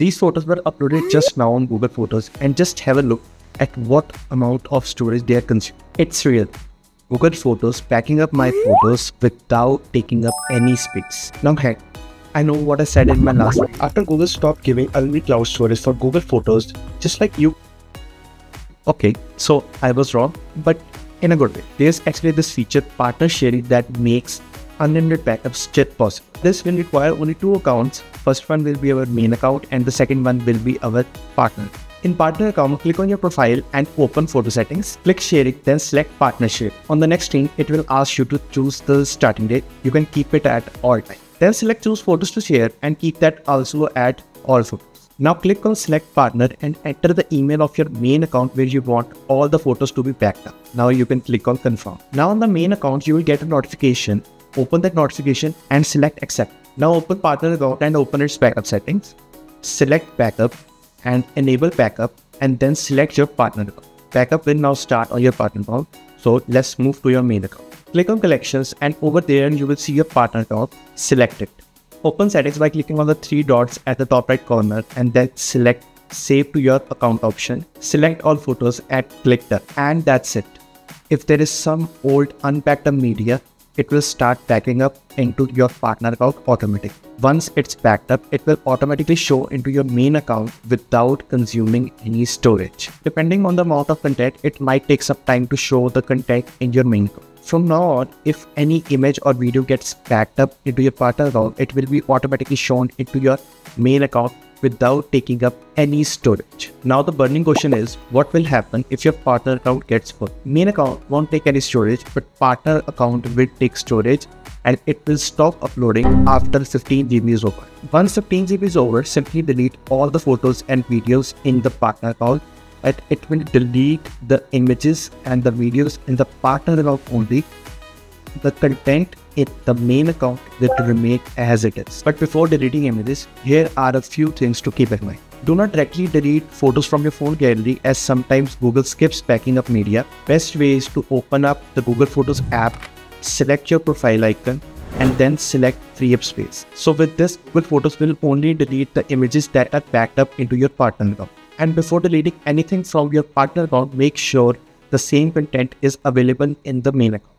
These photos were uploaded just now on Google Photos and just have a look at what amount of storage they are consuming. It's real. Google Photos packing up my photos without taking up any space. Now heck, I know what I said in my last video. After Google stopped giving unlimited cloud storage for Google Photos, just like you. Okay, so I was wrong, but in a good way. There's actually this feature partner sharing that makes unlimited backups just possible. This will require only two accounts. First one will be our main account and the second one will be our partner. In partner account, click on your profile and open photo settings. Click sharing, then select partnership. On the next screen, it will ask you to choose the starting date. You can keep it at all time. Then select choose photos to share and keep that also at all photos. Now click on select partner and enter the email of your main account where you want all the photos to be backed up. Now you can click on confirm. Now on the main account, you will get a notification. Open that notification and select accept. Now open partner account and open its backup settings. Select backup and enable backup and then select your partner account. Backup will now start on your partner account. So let's move to your main account. Click on collections and over there you will see your partner account. Select it. Open settings by clicking on the three dots at the top right corner and then select save to your account option. Select all photos and click done and that's it. If there is some old unpacked media, it will start backing up into your partner account automatically. Once it's backed up, it will automatically show into your main account without consuming any storage. Depending on the amount of content, it might take some time to show the content in your main account. From now on, if any image or video gets backed up into your partner account, it will be automatically shown into your main account without taking up any storage. Now the burning question is what will happen if your partner account gets full? Main account won't take any storage but partner account will take storage and it will stop uploading after 15 GB is over. Once 15 GB is over, simply delete all the photos and videos in the partner account and it will delete the images and the videos in the partner account only. The content in the main account will remain as it is. But before deleting images, here are a few things to keep in mind. Do not directly delete photos from your phone gallery as sometimes Google skips backing up media. Best way is to open up the Google Photos app, select your profile icon, and then select free up space. So with this, Google Photos will only delete the images that are backed up into your partner account. And before deleting anything from your partner account, make sure the same content is available in the main account.